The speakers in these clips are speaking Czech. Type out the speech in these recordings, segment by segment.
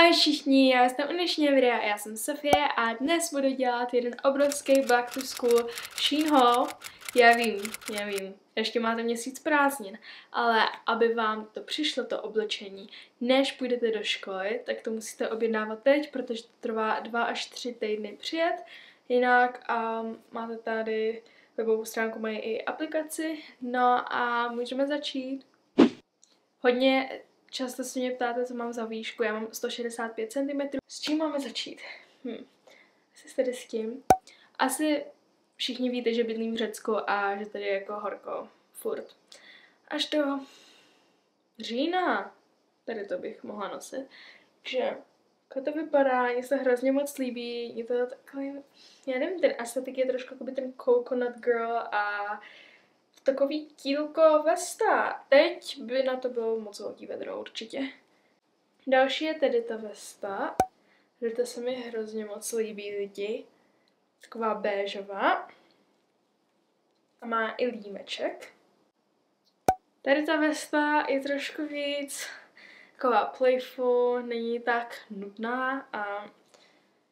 Ahoj všichni, já jsem u dnešního videa, já jsem Sofie a dnes budu dělat jeden obrovský back to school Shein haul. Já vím, já vím, ještě máte měsíc prázdnin, ale aby vám to přišlo, to oblečení, než půjdete do školy, tak to musíte objednávat teď, protože to trvá 2 až 3 týdny přijet. Jinak um, máte tady webovou stránku, mají i aplikaci. No a můžeme začít. Hodně často se mě ptáte, co mám za výšku. Já mám 165 cm. S čím máme začít? Hm. Asi tady s tím. Asi všichni víte, že bydlím v Řecku a že tady je jako horko. Furt. Až do října. Tady to bych mohla nosit. Takže jako to vypadá, mně se hrozně moc líbí, je to takový, já nevím, ten estetik je trošku jako by ten coconut girl a takový tílko vesta. Teď by na to bylo moc velký vedro určitě. Další je tedy ta vesta. To se mi hrozně moc líbí lidi. Taková béžová. A má i límeček. Tady ta vesta je trošku víc taková playful, není tak nudná a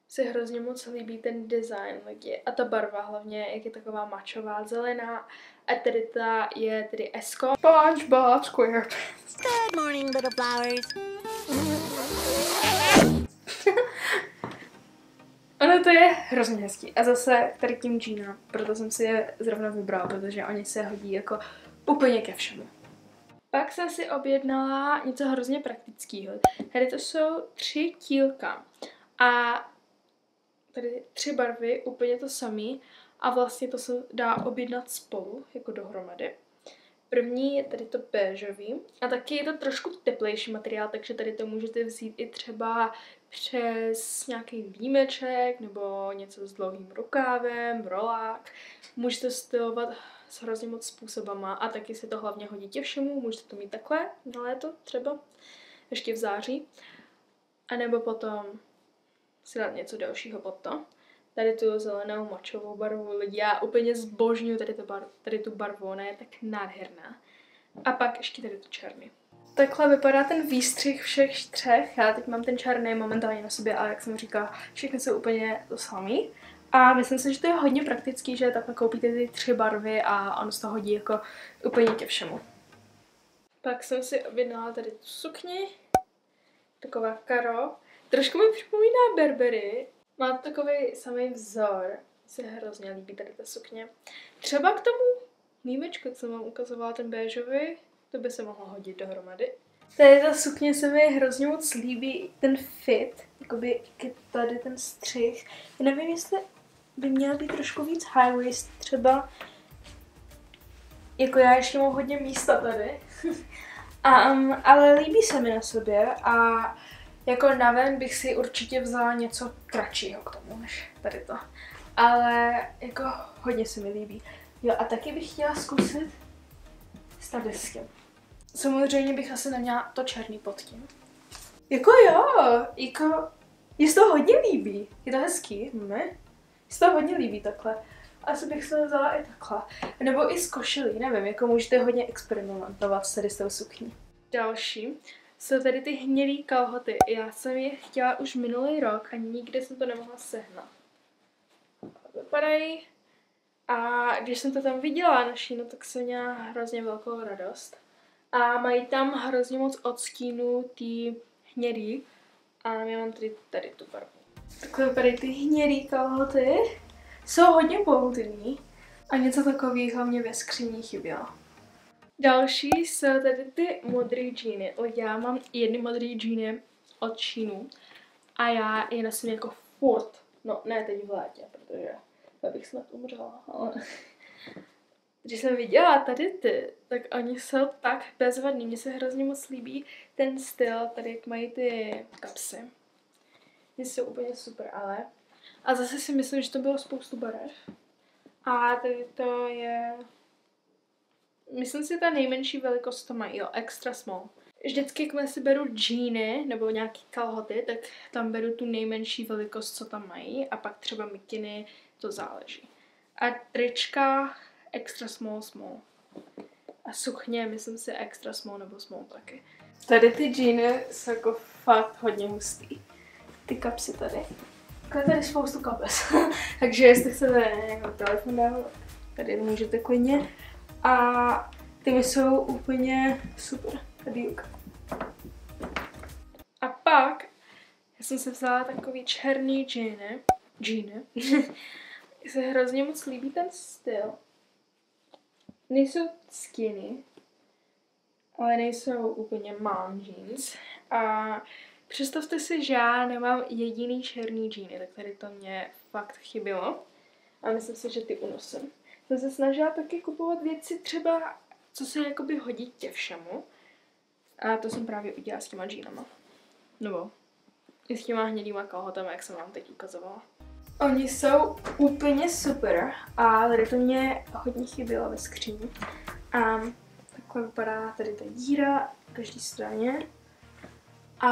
se hrozně moc líbí ten design lidi a ta barva hlavně, jak je taková mačová, zelená a tady ta je tedy Esko. SpongeBob SquarePants. Good morning, little flowers. ono to je hrozně hezký. A zase tady tím džína, proto jsem si je zrovna vybrala, protože oni se hodí jako úplně ke všemu. Pak jsem si objednala něco hrozně praktického. Tady to jsou tři tílka. A tady tři barvy, úplně to samý. A vlastně to se dá objednat spolu, jako dohromady. První je tady to béžový a taky je to trošku teplejší materiál, takže tady to můžete vzít i třeba přes nějaký výjimeček nebo něco s dlouhým rukávem, rolák. Můžete stylovat s hrozně moc způsobama a taky se to hlavně hodí tě všemu. Můžete to mít takhle na léto třeba, ještě v září. A nebo potom si dát něco dalšího pod to. Tady tu zelenou močovou barvu lidi, já úplně zbožňuju tady, tady tu barvu, ona je tak nádherná. A pak ještě tady tu černý. Takhle vypadá ten výstřih všech třech. Já teď mám ten černý momentálně na sobě, ale jak jsem říkala, všechny jsou úplně to samý. A myslím si, že to je hodně praktický, že takhle koupíte ty tři barvy a ono se to hodí jako úplně ke všemu. Pak jsem si objednala tady tu sukni, taková karo. Trošku mi připomíná Berbery. Má takový samý vzor. Se hrozně líbí tady ta sukně. Třeba k tomu mýmečku, co vám ukazovala ten béžový, to by se mohlo hodit dohromady. Tady ta sukně se mi hrozně moc líbí, ten fit, jakoby tady ten střih. Já nevím, jestli by měl být trošku víc high waist třeba. Jako já ještě mám hodně místa tady. um, ale líbí se mi na sobě a jako naven bych si určitě vzala něco kratšího k tomu, než tady to. Ale jako hodně se mi líbí. Jo a taky bych chtěla zkusit s tabiskem. Samozřejmě bych asi neměla to černý pod tím. Jako jo, jako, je to hodně líbí. Je to hezký, ne? se to hodně líbí takhle. Asi bych se vzala i takhle. Nebo i z košilí, nevím, jako můžete hodně experimentovat s tady s tou sukní. Další jsou tady ty hnědý kalhoty. Já jsem je chtěla už minulý rok a nikdy jsem to nemohla sehnat. Vypadají. A když jsem to tam viděla na šínu, tak jsem měla hrozně velkou radost. A mají tam hrozně moc odstínů tý hnědý. A já mám tady, tady tu barvu. Takhle vypadají ty hnědý kalhoty. Jsou hodně poutivní. A něco takového mě ve skříni chybělo. Další jsou tady ty modré džíny. Já mám jedny modré džíny od Sheinu a já je nosím jako furt. No, ne teď v létě, protože já bych snad umřela, ale... Když jsem viděla tady ty, tak oni jsou tak bezvadní. Mně se hrozně moc líbí ten styl, tady jak mají ty kapsy. Mně jsou úplně super, ale... A zase si myslím, že to bylo spoustu barev. A tady to je myslím si, ta nejmenší velikost to mají, jo, extra small. Vždycky, když si beru džíny nebo nějaký kalhoty, tak tam beru tu nejmenší velikost, co tam mají a pak třeba mikiny, to záleží. A trička extra small, small. A suchně, myslím si extra small nebo small taky. Tady ty džíny jsou jako fakt hodně hustý. Ty kapsy tady. Takhle tady spoustu kapes. Takže jestli chcete nějaký telefon dávat, tady můžete klidně. A ty mi jsou úplně super. Tady. A pak já jsem se vzala takový černý džíny. Džíny. Se hrozně moc líbí ten styl. Nejsou skinny, ale nejsou úplně mom jeans. A představte si, že já nemám jediný černý džíny, tak tady to mě fakt chybilo. A myslím si, že ty unosím. Jsem se snažila taky kupovat věci třeba, co se jakoby hodí ke všemu. A to jsem právě udělala s těma džínama. Nebo i s těma hnědýma kalhotama, jak jsem vám teď ukazovala. Oni jsou úplně super a tady to mě hodně chybělo ve skříni. A takhle vypadá tady ta díra na každé straně. A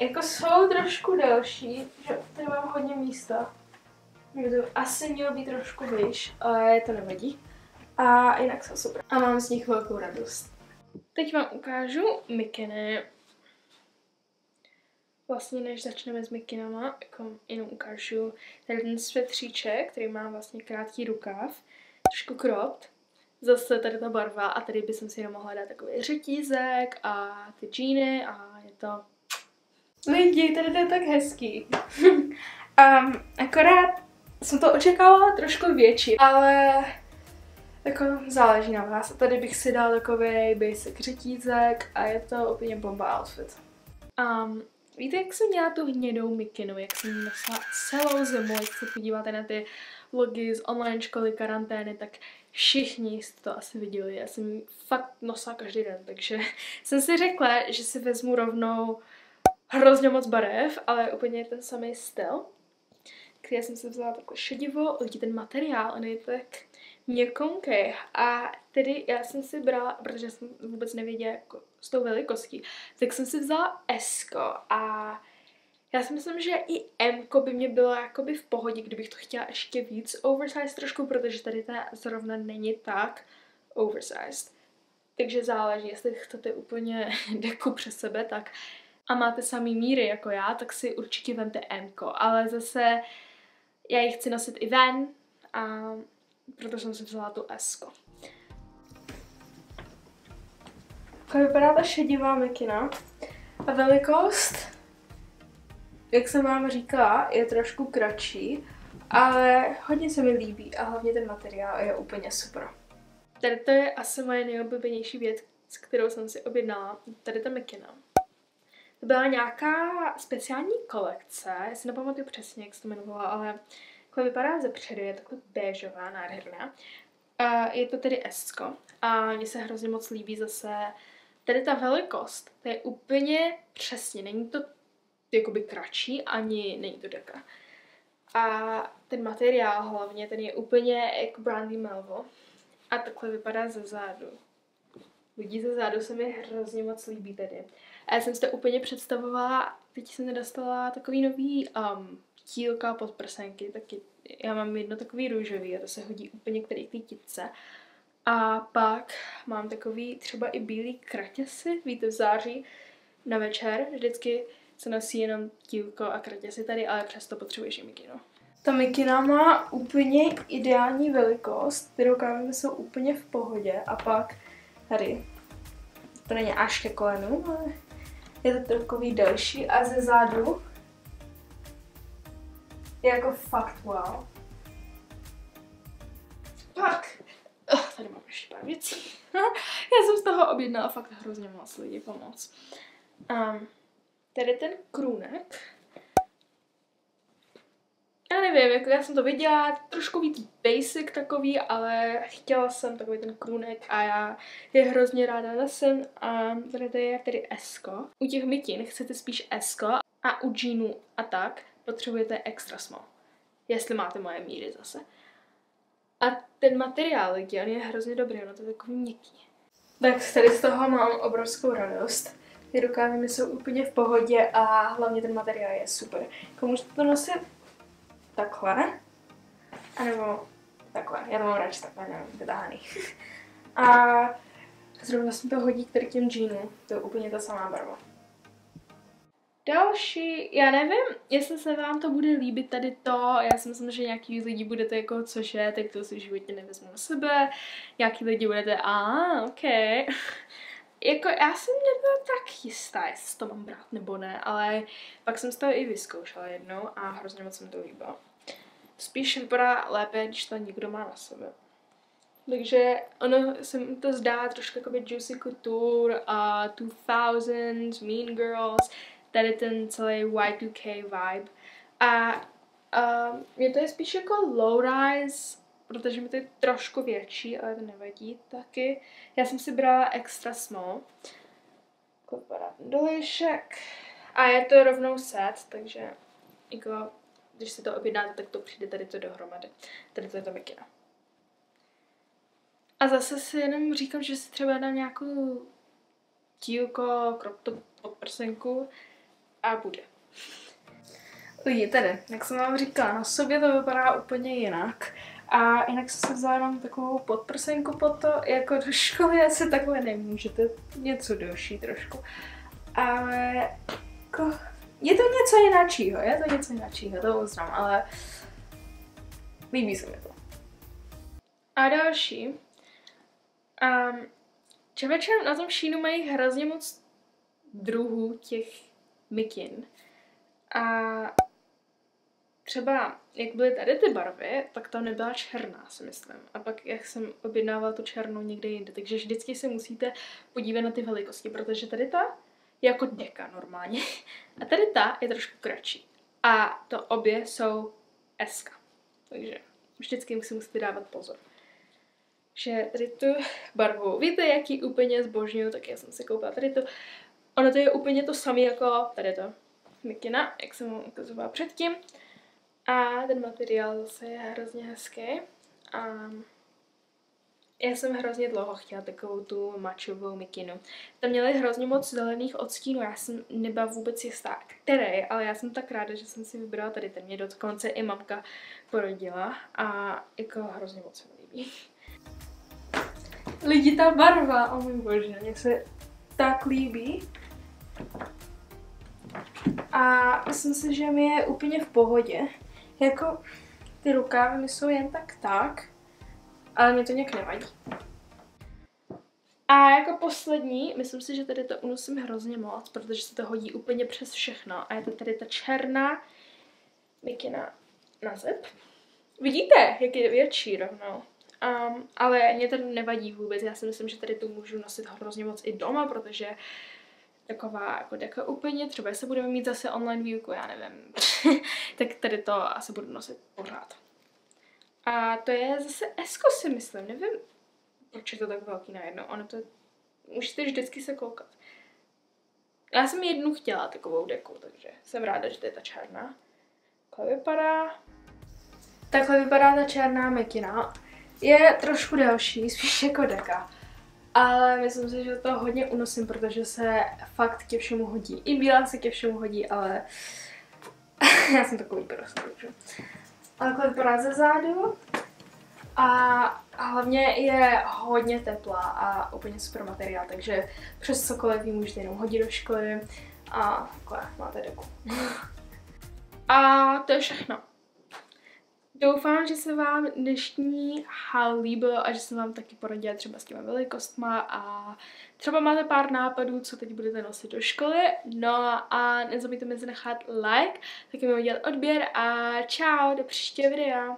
jako jsou trošku delší, že tady mám hodně místa. To asi mělo být trošku výš, ale to nevadí. A jinak jsou super. A mám z nich velkou radost. Teď vám ukážu mikiny. Vlastně než začneme s mikinama, jako jenom ukážu tady ten svetříček, který má vlastně krátký rukáv, trošku cropped. Zase tady ta barva a tady bych si jenom mohla dát takový řetízek a ty džíny a je to... Lidi, tady to je tak hezký. um, akorát jsem to očekávala trošku větší, ale jako záleží na vás. A tady bych si dal takový basic řetízek a je to úplně bomba outfit. Um, víte, jak jsem měla tu hnědou mikinu, jak jsem nosila celou zimu, jak se podíváte na ty vlogy z online školy, karantény, tak všichni jste to asi viděli. Já jsem fakt nosila každý den, takže jsem si řekla, že si vezmu rovnou hrozně moc barev, ale úplně ten samý styl. Já jsem si vzala takhle šedivo, lidi ten materiál, on je tak měkonký. A tedy já jsem si brala, protože jsem vůbec nevěděla jako s tou velikostí, tak jsem si vzala S a já si myslím, že i M by mě bylo jakoby v pohodě, kdybych to chtěla ještě víc oversized trošku, protože tady ta zrovna není tak oversized. Takže záleží, jestli chcete úplně deku přes sebe, tak a máte samý míry jako já, tak si určitě vemte M, ale zase já ji chci nosit i ven a proto jsem si vzala tu S. Tak vypadá ta šedivá mikina. A velikost, jak jsem vám říkala, je trošku kratší, ale hodně se mi líbí a hlavně ten materiál je úplně super. Tady to je asi moje nejoblíbenější věc, s kterou jsem si objednala. Tady ta mikina. Byla nějaká speciální kolekce, já si nepamatuju přesně, jak se to jmenovala, ale takhle vypadá ze předu, je takhle béžová, nádherná. Je to tedy Esko a mně se hrozně moc líbí zase tady ta velikost, to je úplně přesně, není to jakoby kratší, ani není to deka. A ten materiál hlavně, ten je úplně jako Brandy Melville. A takhle vypadá ze zádu. Lidi ze zádu se mi hrozně moc líbí tady. A já jsem si to úplně představovala, teď jsem nedostala takový nový um, tílka pod prsenky, taky já mám jedno takový růžový a to se hodí úplně k té. A pak mám takový třeba i bílý kratěsy, víte, v září na večer. Vždycky se nosí jenom tílko a kratěsy tady, ale přesto potřebuješ i mikino. Ta mikina má úplně ideální velikost, ty rukávy jsou úplně v pohodě a pak tady, to není až ke kolenu, ale je to takový delší a ze zádu je jako fakt wow. Pak, oh, tady mám ještě pár věcí. Já jsem z toho objednala fakt hrozně moc lidí pomoc. Um, tady ten krůnek. Já nevím, jako já jsem to viděla, trošku víc basic takový, ale chtěla jsem takový ten krůnek a já je hrozně ráda nesem a tady je tedy esko. U těch mitin chcete spíš esko a u džínů a tak potřebujete extra small. Jestli máte moje míry zase. A ten materiál, on je hrozně dobrý, ono to je takový měkký. Tak tady z toho mám obrovskou radost. Ty rukávy mi jsou úplně v pohodě a hlavně ten materiál je super. Jako můžete to nosit takhle, anebo takhle. Já to mám radši takhle, nevím, vytáhaný. a Zrovna se to hodí k těm džínu. To je úplně ta samá barva. Další, já nevím, jestli se vám to bude líbit tady to, já si myslím, že nějaký lidi budete jako, cože, tak to si životně nevezmu na sebe, nějaký lidi budete, a ah, ok. Jako já jsem nebyla tak jistá, jestli to mám brát nebo ne, ale pak jsem to i vyzkoušela jednou a hrozně moc jsem to líbila. Spíš vypadá lépe, když to někdo má na sebe. Takže ono se mi to zdá trošku jako Juicy Couture a 2000, Mean Girls, tady ten celý Y2K vibe. A uh, mě to je spíš jako low rise, protože mi to je trošku větší, ale to nevadí taky. Já jsem si brala extra small. Vypadá dolejšek. A je to rovnou set, takže jako, když si to objednáte, tak to přijde tady to dohromady. Tady to je to mikina. A zase si jenom říkám, že si třeba dám nějakou tílko, crop top podprsenku a bude. Lidi, tedy, jak jsem vám říkala, na sobě to vypadá úplně jinak. A jinak jsem se vzala jenom takovou podprsenku po to, jako do školy asi takhle nemůžete, něco delší trošku. Ale jako, je to něco jináčího, je to něco jináčího, to uznám, ale líbí se mi to. A další. Um, čeveče na tom šínu mají hrozně moc druhů těch mikin. A třeba, jak byly tady ty barvy, tak tam nebyla černá, si myslím. A pak, jak jsem objednávala tu černou někde jinde. Takže vždycky se musíte podívat na ty velikosti, protože tady ta je jako deka normálně. A tady ta je trošku kratší. A to obě jsou S. Takže vždycky si musíte dávat pozor. Že tady tu barvu, víte, jaký úplně zbožňuju, tak já jsem si koupila tady tu Ono to je úplně to samé jako tady to mikina, jak jsem vám ukazovala předtím. A ten materiál zase je hrozně hezký. A já jsem hrozně dlouho chtěla takovou tu mačovou mikinu. Tam měly hrozně moc zelených odstínů, já jsem nebyla vůbec jistá, který, ale já jsem tak ráda, že jsem si vybrala tady ten. Mě dokonce i mamka porodila a jako hrozně moc se mi líbí. Lidi, ta barva, o můj bože, mě se tak líbí. A myslím si, že mi je úplně v pohodě. Jako ty rukávy mi jsou jen tak tak, ale mě to nějak nevadí. A jako poslední, myslím si, že tady to unosím hrozně moc, protože se to hodí úplně přes všechno. A je to tady ta černá mikina na zip. Vidíte, jak je větší rovnou. Um, ale mě to nevadí vůbec, já si myslím, že tady to můžu nosit hrozně moc i doma, protože taková jako deka úplně, třeba se budeme mít zase online výuku, já nevím, tak tady to asi budu nosit pořád. A to je zase Esko si myslím, nevím, proč je to tak velký najednou, ono to, můžete vždycky se koukat. Já jsem jednu chtěla takovou deku, takže jsem ráda, že to je ta černá. Takhle vypadá. Takhle vypadá ta černá mikina. Je trošku delší, spíš jako deka ale myslím si, že to hodně unosím, protože se fakt ke všemu hodí. I bílá se ke všemu hodí, ale já jsem takový prostě, takže. A takhle vypadá ze zádu. A hlavně je hodně teplá a úplně super materiál, takže přes cokoliv ji můžete jenom hodit do školy a takhle máte deku. A to je všechno. Doufám, že se vám dnešní haul líbil a že jsem vám taky poradila třeba s těma velikostma a třeba máte pár nápadů, co teď budete nosit do školy. No a nezapomeňte mi zanechat like, taky mi udělat odběr a čau, do příštího videa.